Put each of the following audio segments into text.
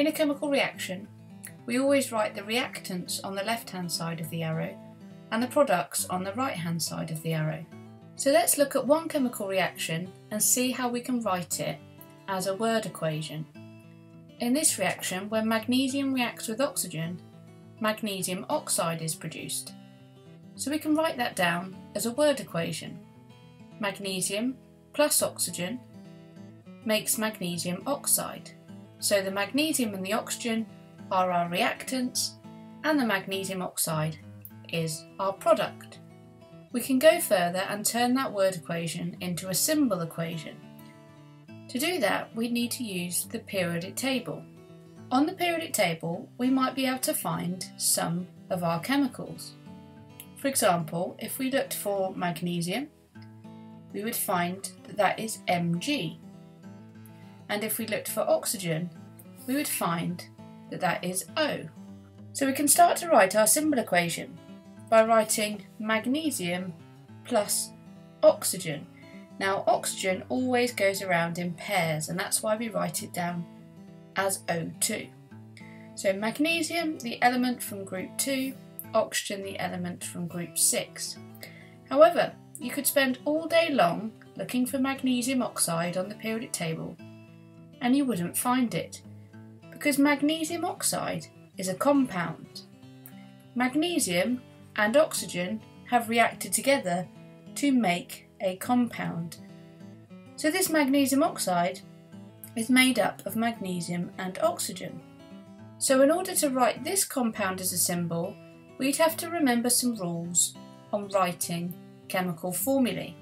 In a chemical reaction, we always write the reactants on the left hand side of the arrow and the products on the right hand side of the arrow. So let's look at one chemical reaction and see how we can write it as a word equation. In this reaction, when magnesium reacts with oxygen, magnesium oxide is produced. So we can write that down as a word equation. Magnesium plus oxygen makes magnesium oxide. So the magnesium and the oxygen are our reactants and the magnesium oxide is our product. We can go further and turn that word equation into a symbol equation. To do that we need to use the periodic table. On the periodic table we might be able to find some of our chemicals. For example, if we looked for magnesium, we would find that that is Mg. And if we looked for oxygen, we would find that that is O. So we can start to write our symbol equation by writing magnesium plus oxygen. Now oxygen always goes around in pairs and that's why we write it down as O2. So magnesium, the element from group 2, oxygen the element from group 6. However, you could spend all day long looking for magnesium oxide on the periodic table and you wouldn't find it because magnesium oxide is a compound. Magnesium and oxygen have reacted together to make a compound. So this magnesium oxide is made up of magnesium and oxygen. So in order to write this compound as a symbol, we'd have to remember some rules on writing chemical formulae.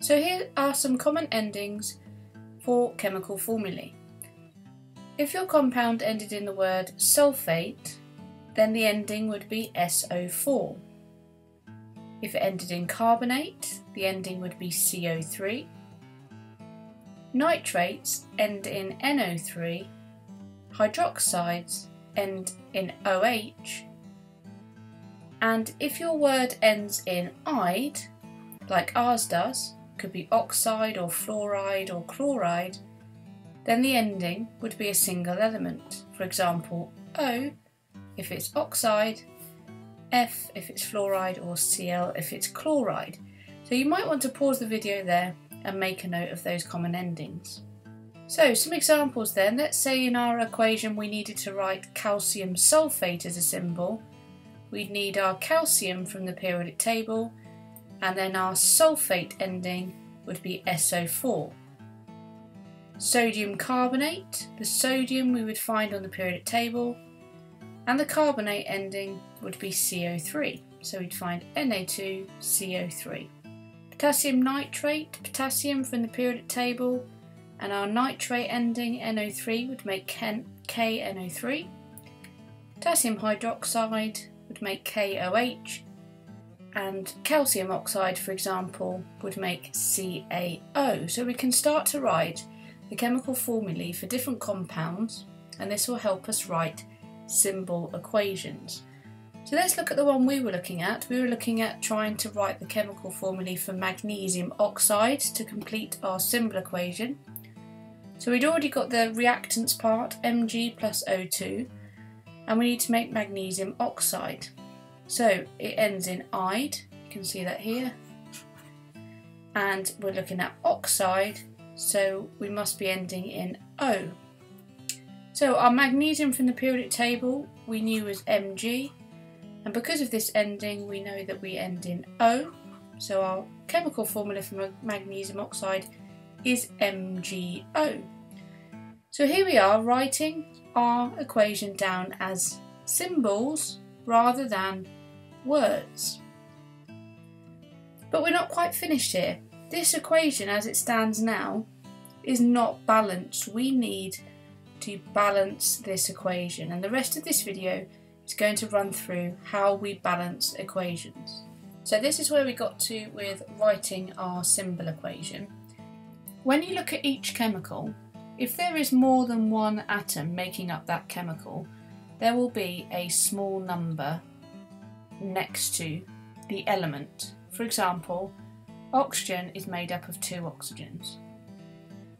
So here are some common endings for chemical formulae. If your compound ended in the word sulfate, then the ending would be SO4. If it ended in carbonate, the ending would be CO3. Nitrates end in NO3. Hydroxides end in OH, and if your word ends in "ide," like ours does, could be oxide or fluoride or chloride, then the ending would be a single element. For example, O if it's oxide, F if it's fluoride, or Cl if it's chloride. So you might want to pause the video there and make a note of those common endings. So some examples then, let's say in our equation we needed to write calcium sulfate as a symbol. We'd need our calcium from the periodic table and then our sulfate ending would be SO4. Sodium carbonate, the sodium we would find on the periodic table and the carbonate ending would be CO3. So we'd find Na2CO3. Potassium nitrate, potassium from the periodic table and our nitrate ending NO3 would make KNO3. Potassium hydroxide would make KOH and calcium oxide for example would make CaO. So we can start to write the chemical formulae for different compounds and this will help us write symbol equations. So let's look at the one we were looking at. We were looking at trying to write the chemical formulae for magnesium oxide to complete our symbol equation. So we'd already got the reactants part, Mg plus O2, and we need to make magnesium oxide. So it ends in ide, you can see that here, and we're looking at oxide, so we must be ending in O. So our magnesium from the periodic table we knew was Mg, and because of this ending we know that we end in O, so our chemical formula for magnesium oxide is MgO. So here we are writing our equation down as symbols rather than words. But we're not quite finished here. This equation as it stands now is not balanced. We need to balance this equation and the rest of this video is going to run through how we balance equations. So this is where we got to with writing our symbol equation. When you look at each chemical, if there is more than one atom making up that chemical, there will be a small number next to the element. For example, oxygen is made up of two oxygens.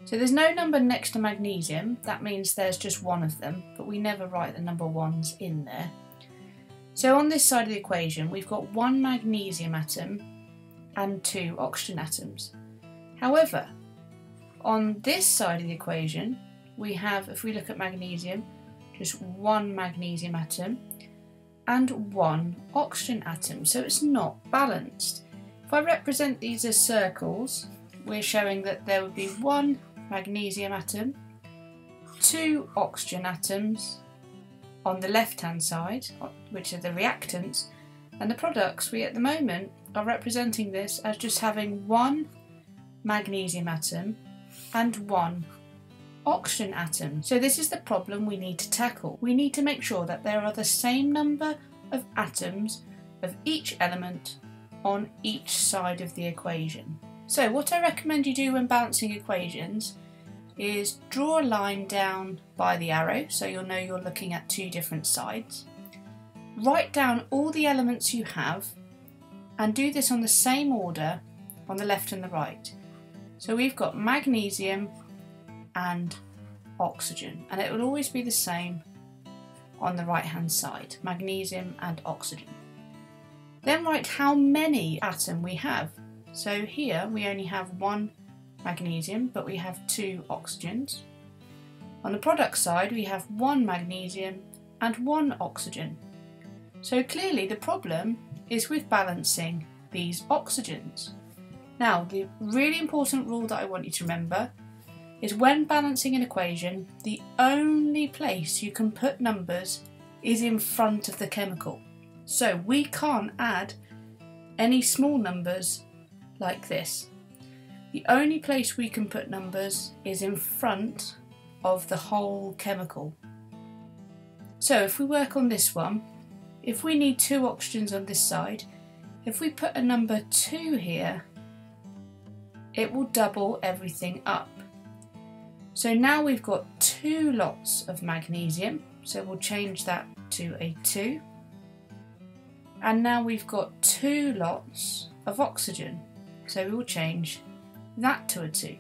So there's no number next to magnesium, that means there's just one of them, but we never write the number ones in there. So on this side of the equation, we've got one magnesium atom and two oxygen atoms. However, on this side of the equation, we have, if we look at magnesium, just one magnesium atom and one oxygen atom, so it's not balanced. If I represent these as circles, we're showing that there would be one magnesium atom, two oxygen atoms on the left hand side, which are the reactants, and the products we at the moment are representing this as just having one magnesium atom and one oxygen atom. So this is the problem we need to tackle. We need to make sure that there are the same number of atoms of each element on each side of the equation. So what I recommend you do when balancing equations is draw a line down by the arrow so you'll know you're looking at two different sides. Write down all the elements you have and do this on the same order on the left and the right. So we've got magnesium and oxygen and it will always be the same on the right hand side, magnesium and oxygen. Then write how many atom we have. So here we only have one magnesium, but we have two oxygens. On the product side, we have one magnesium and one oxygen. So clearly the problem is with balancing these oxygens. Now, the really important rule that I want you to remember is when balancing an equation, the only place you can put numbers is in front of the chemical. So we can't add any small numbers like this. The only place we can put numbers is in front of the whole chemical. So if we work on this one, if we need two oxygens on this side, if we put a number 2 here, it will double everything up. So now we've got two lots of magnesium, so we'll change that to a 2. And now we've got two lots of oxygen, so we will change that to a 2.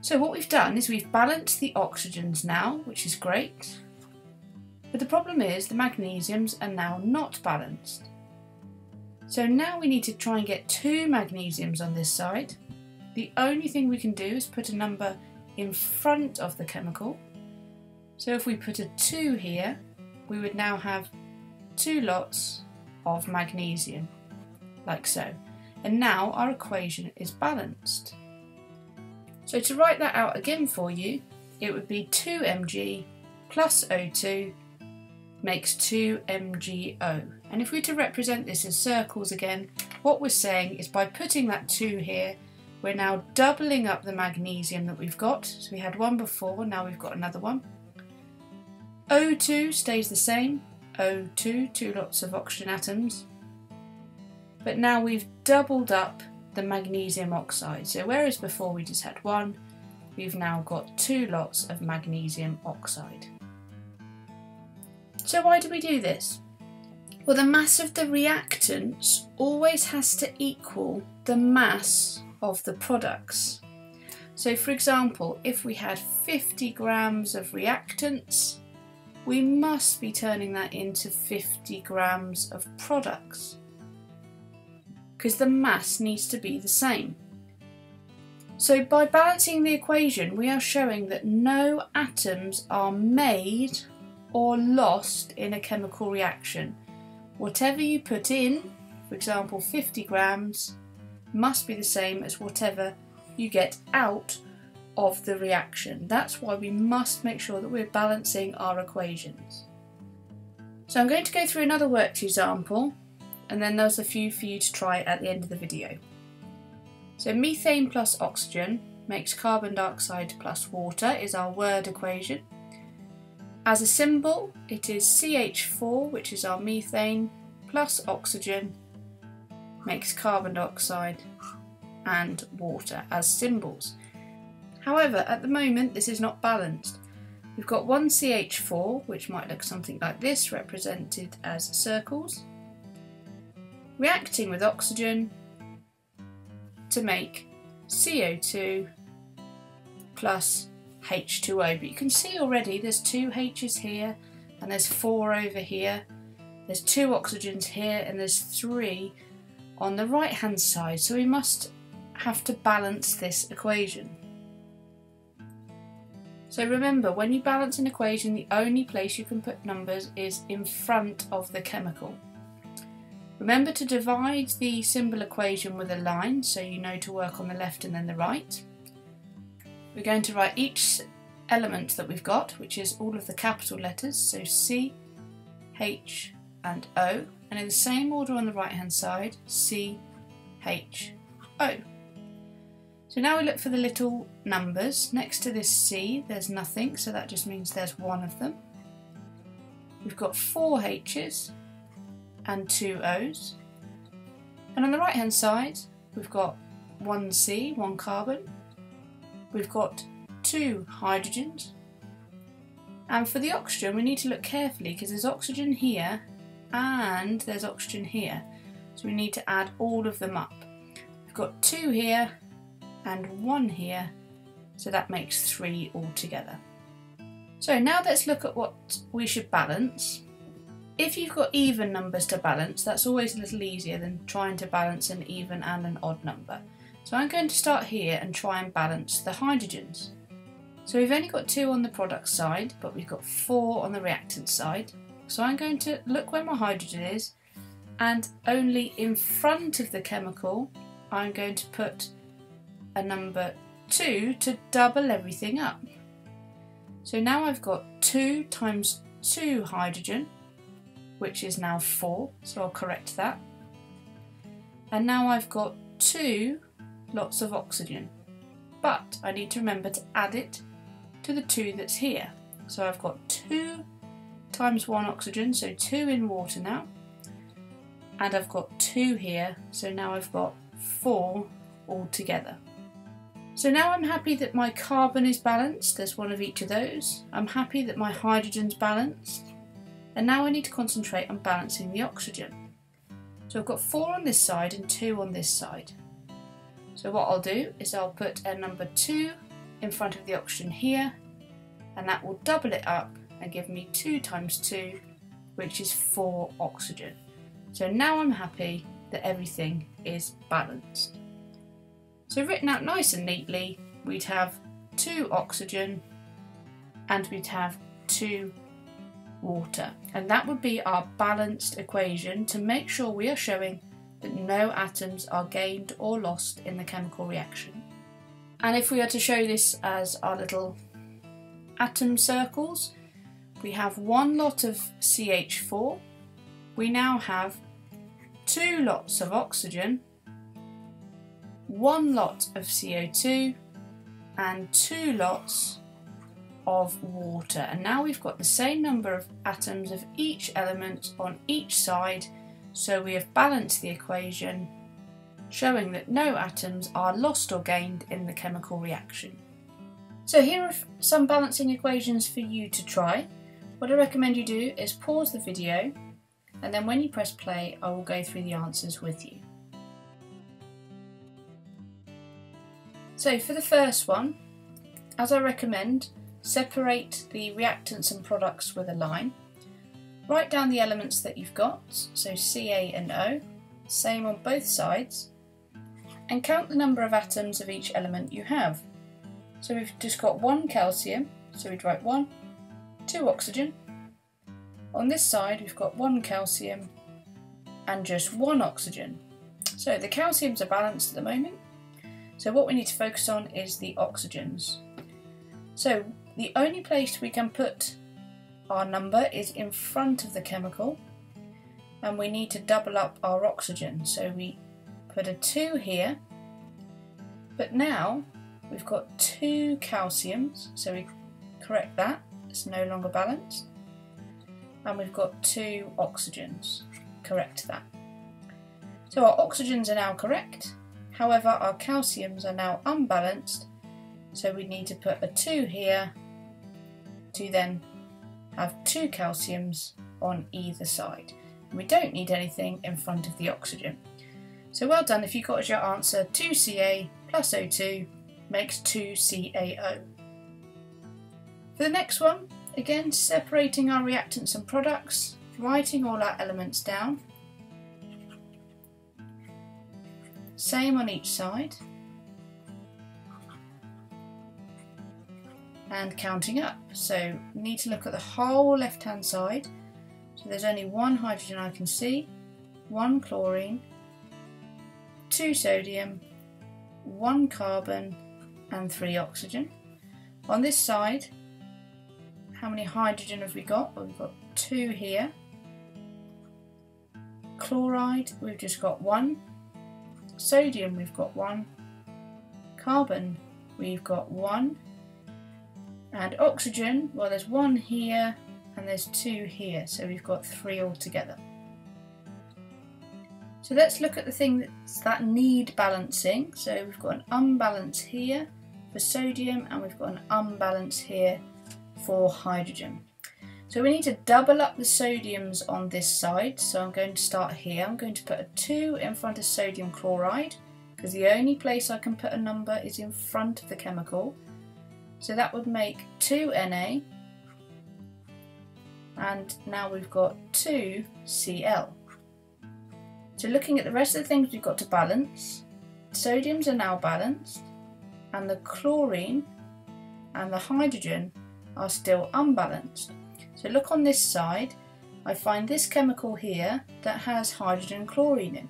So what we've done is we've balanced the oxygens now, which is great. But the problem is the magnesiums are now not balanced. So now we need to try and get two magnesiums on this side. The only thing we can do is put a number in front of the chemical. So if we put a 2 here, we would now have two lots of magnesium, like so. And now our equation is balanced. So to write that out again for you, it would be 2Mg plus O2 makes 2MgO. And if we were to represent this in circles again, what we're saying is by putting that 2 here, we're now doubling up the magnesium that we've got. So we had one before, now we've got another one. O2 stays the same, O2, two lots of oxygen atoms. But now we've doubled up the magnesium oxide. So whereas before we just had one, we've now got two lots of magnesium oxide. So why do we do this? Well, the mass of the reactants always has to equal the mass of the products. So for example, if we had 50 grams of reactants, we must be turning that into 50 grams of products because the mass needs to be the same. So by balancing the equation, we are showing that no atoms are made or lost in a chemical reaction. Whatever you put in, for example 50 grams, must be the same as whatever you get out of the reaction. That's why we must make sure that we're balancing our equations. So I'm going to go through another worked example and then there's a few for you to try at the end of the video. So methane plus oxygen makes carbon dioxide plus water is our word equation. As a symbol, it is CH4, which is our methane, plus oxygen makes carbon dioxide and water as symbols. However, at the moment this is not balanced. We've got one CH4, which might look something like this, represented as circles, reacting with oxygen to make CO2 plus H2O. But you can see already there's two H's here and there's four over here. There's two oxygens here and there's three on the right hand side. So we must have to balance this equation. So remember, when you balance an equation, the only place you can put numbers is in front of the chemical. Remember to divide the symbol equation with a line so you know to work on the left and then the right. We're going to write each element that we've got, which is all of the capital letters, so C, H and O, and in the same order on the right hand side, C, H, O. So now we look for the little numbers. Next to this C, there's nothing, so that just means there's one of them. We've got four H's and two O's. And on the right hand side, we've got one C, one carbon. We've got two hydrogens. And for the oxygen, we need to look carefully because there's oxygen here and there's oxygen here. So we need to add all of them up. We've got two here and one here, so that makes three altogether. So now let's look at what we should balance. If you've got even numbers to balance, that's always a little easier than trying to balance an even and an odd number. So I'm going to start here and try and balance the hydrogens. So we've only got two on the product side, but we've got four on the reactant side. So I'm going to look where my hydrogen is, and only in front of the chemical, I'm going to put a number 2 to double everything up. So now I've got 2 times 2 hydrogen, which is now 4, so I'll correct that. And now I've got 2 lots of oxygen, but I need to remember to add it to the 2 that's here. So I've got 2 times 1 oxygen, so 2 in water now, and I've got 2 here, so now I've got 4 altogether. So now I'm happy that my carbon is balanced, there's one of each of those. I'm happy that my hydrogen's balanced. And now I need to concentrate on balancing the oxygen. So I've got four on this side and two on this side. So what I'll do is I'll put a number two in front of the oxygen here, and that will double it up and give me two times two, which is four oxygen. So now I'm happy that everything is balanced. So written out nice and neatly, we'd have two oxygen and we'd have two water. And that would be our balanced equation to make sure we are showing that no atoms are gained or lost in the chemical reaction. And if we are to show this as our little atom circles, we have one lot of CH4, we now have two lots of oxygen one lot of CO2 and two lots of water. And now we've got the same number of atoms of each element on each side, so we have balanced the equation, showing that no atoms are lost or gained in the chemical reaction. So here are some balancing equations for you to try. What I recommend you do is pause the video and then when you press play I will go through the answers with you. So for the first one, as I recommend, separate the reactants and products with a line. Write down the elements that you've got, so Ca and O, same on both sides, and count the number of atoms of each element you have. So we've just got one calcium, so we'd write one, two oxygen. On this side we've got one calcium and just one oxygen. So the calciums are balanced at the moment, so what we need to focus on is the oxygens. So the only place we can put our number is in front of the chemical and we need to double up our oxygen. So we put a 2 here, but now we've got two calciums, so we correct that, it's no longer balanced. And we've got two oxygens, correct that. So our oxygens are now correct, However, our calciums are now unbalanced, so we need to put a 2 here to then have two calciums on either side. We don't need anything in front of the oxygen. So well done if you got your answer 2Ca plus O2 makes 2CaO. For the next one, again separating our reactants and products, writing all our elements down. Same on each side. And counting up. So we need to look at the whole left hand side. So there's only one hydrogen I can see, one chlorine, two sodium, one carbon and three oxygen. On this side, how many hydrogen have we got? Well, we've got two here. Chloride, we've just got one. Sodium, we've got one. Carbon, we've got one. And oxygen, well, there's one here and there's two here, so we've got three altogether. So let's look at the thing that's that need balancing. So we've got an unbalance here for sodium and we've got an unbalance here for hydrogen. So we need to double up the sodiums on this side. So I'm going to start here. I'm going to put a 2 in front of sodium chloride because the only place I can put a number is in front of the chemical. So that would make 2Na and now we've got 2Cl. So looking at the rest of the things we've got to balance, sodiums are now balanced and the chlorine and the hydrogen are still unbalanced. So look on this side, I find this chemical here that has hydrogen chlorine in.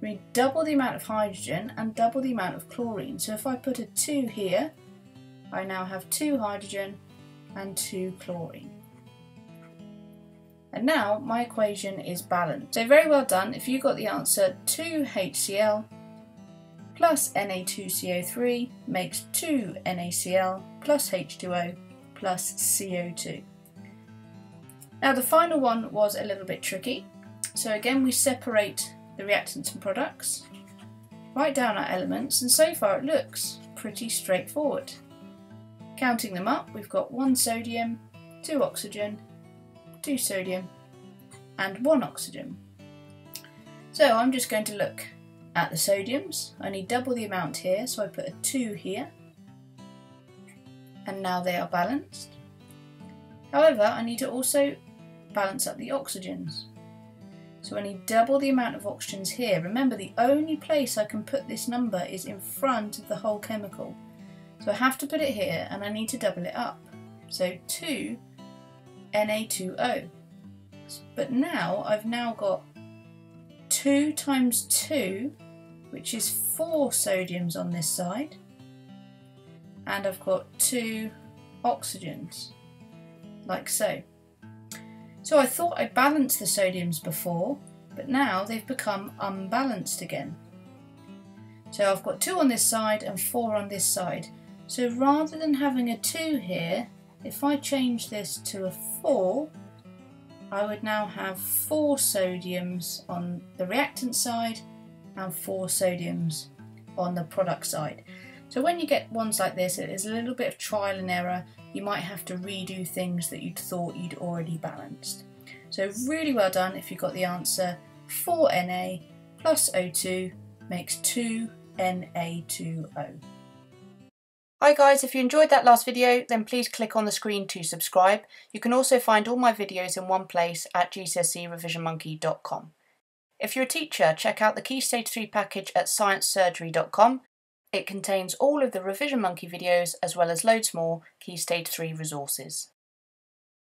We double the amount of hydrogen and double the amount of chlorine. So if I put a 2 here, I now have 2 hydrogen and 2 chlorine. And now my equation is balanced. So very well done if you got the answer 2HCl plus Na2CO3 makes 2 NaCl plus H2O plus CO2. Now the final one was a little bit tricky. So again we separate the reactants and products, write down our elements and so far it looks pretty straightforward. Counting them up we've got one sodium, two oxygen, two sodium and one oxygen. So I'm just going to look at the sodiums. I need double the amount here, so I put a 2 here. And now they are balanced. However, I need to also balance up the oxygens. So I need double the amount of oxygens here. Remember, the only place I can put this number is in front of the whole chemical. So I have to put it here and I need to double it up. So 2 Na2O. But now I've now got 2 times 2 which is four sodiums on this side and I've got two oxygens like so. So I thought I balanced the sodiums before but now they've become unbalanced again. So I've got two on this side and four on this side. So rather than having a 2 here, if I change this to a 4, I would now have 4 sodiums on the reactant side and four sodiums on the product side. So when you get ones like this, it is a little bit of trial and error. You might have to redo things that you'd thought you'd already balanced. So really well done if you got the answer 4Na plus O2 makes 2Na2O. Hi guys, if you enjoyed that last video then please click on the screen to subscribe. You can also find all my videos in one place at gcserevisionmonkey.com. If you're a teacher, check out the Key Stage 3 package at sciencesurgery.com. It contains all of the Revision Monkey videos as well as loads more Key Stage 3 resources.